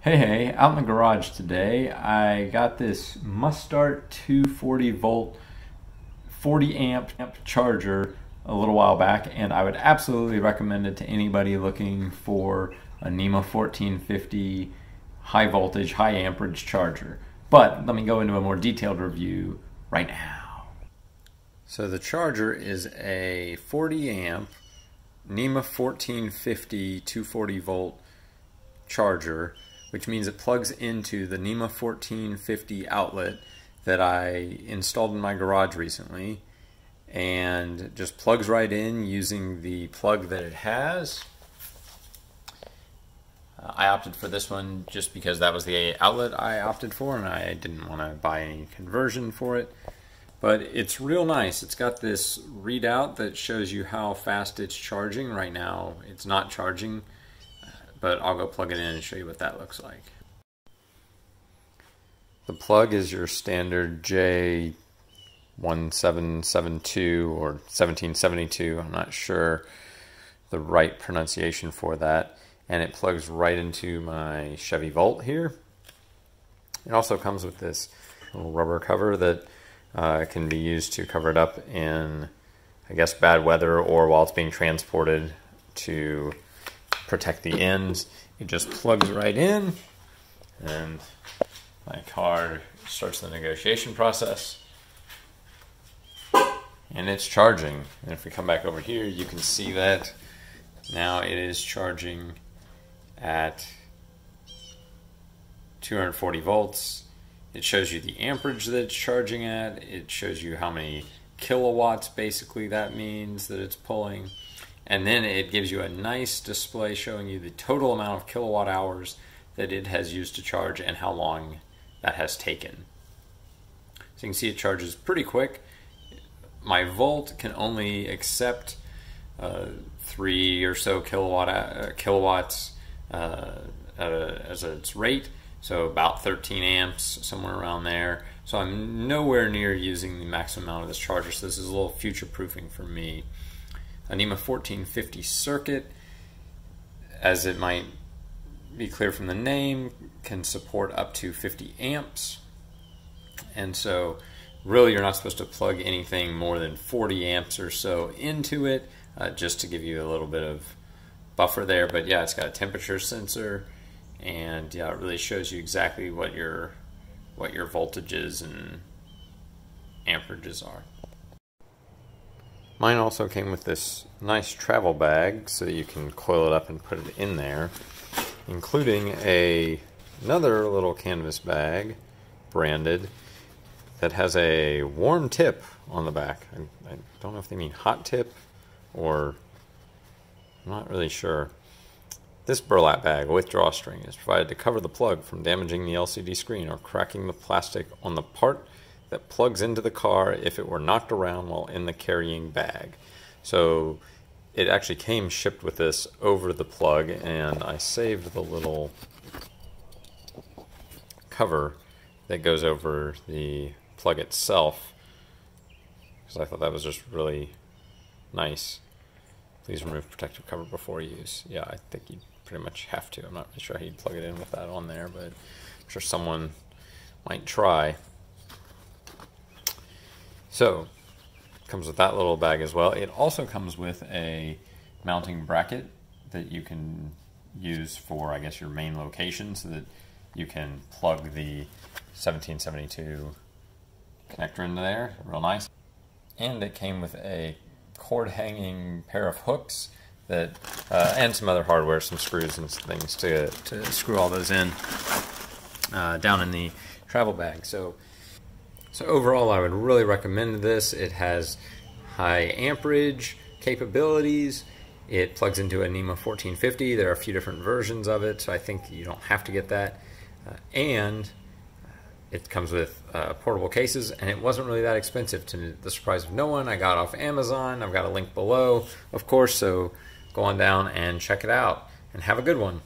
Hey, hey, out in the garage today, I got this Mustart 240 volt, 40 amp charger a little while back, and I would absolutely recommend it to anybody looking for a NEMA 1450 high voltage, high amperage charger. But let me go into a more detailed review right now. So the charger is a 40 amp NEMA 1450 240 volt charger which means it plugs into the NEMA 1450 outlet that I installed in my garage recently and just plugs right in using the plug that it has. Uh, I opted for this one just because that was the outlet I opted for and I didn't want to buy any conversion for it. But it's real nice. It's got this readout that shows you how fast it's charging. Right now it's not charging but I'll go plug it in and show you what that looks like. The plug is your standard J1772 or 1772, I'm not sure the right pronunciation for that, and it plugs right into my Chevy Volt here. It also comes with this little rubber cover that uh, can be used to cover it up in, I guess, bad weather or while it's being transported to protect the ends. It just plugs right in and my car starts the negotiation process and it's charging. And if we come back over here, you can see that now it is charging at 240 volts. It shows you the amperage that it's charging at. It shows you how many kilowatts basically that means that it's pulling and then it gives you a nice display showing you the total amount of kilowatt hours that it has used to charge and how long that has taken. So you can see it charges pretty quick. My Volt can only accept uh, three or so kilowatt uh, kilowatts uh, as its rate, so about 13 amps, somewhere around there. So I'm nowhere near using the maximum amount of this charger, so this is a little future proofing for me NEMA 1450 circuit, as it might be clear from the name, can support up to 50 amps. And so, really, you're not supposed to plug anything more than 40 amps or so into it, uh, just to give you a little bit of buffer there. But yeah, it's got a temperature sensor, and yeah, it really shows you exactly what your what your voltages and amperages are. Mine also came with this nice travel bag so that you can coil it up and put it in there, including a another little canvas bag, branded, that has a warm tip on the back. I, I don't know if they mean hot tip or I'm not really sure. This burlap bag with drawstring is provided to cover the plug from damaging the LCD screen or cracking the plastic on the part that plugs into the car if it were knocked around while in the carrying bag. So it actually came shipped with this over the plug and I saved the little cover that goes over the plug itself because I thought that was just really nice. Please remove protective cover before use. Yeah, I think you pretty much have to. I'm not sure how you'd plug it in with that on there, but I'm sure someone might try. So, comes with that little bag as well. It also comes with a mounting bracket that you can use for, I guess, your main location so that you can plug the 1772 connector into there. Real nice. And it came with a cord hanging pair of hooks that, uh, and some other hardware, some screws and things to, to screw all those in uh, down in the travel bag. So so overall, I would really recommend this. It has high amperage capabilities. It plugs into a NEMA 1450. There are a few different versions of it, so I think you don't have to get that. Uh, and it comes with uh, portable cases, and it wasn't really that expensive to the surprise of no one. I got off Amazon. I've got a link below, of course, so go on down and check it out. And have a good one.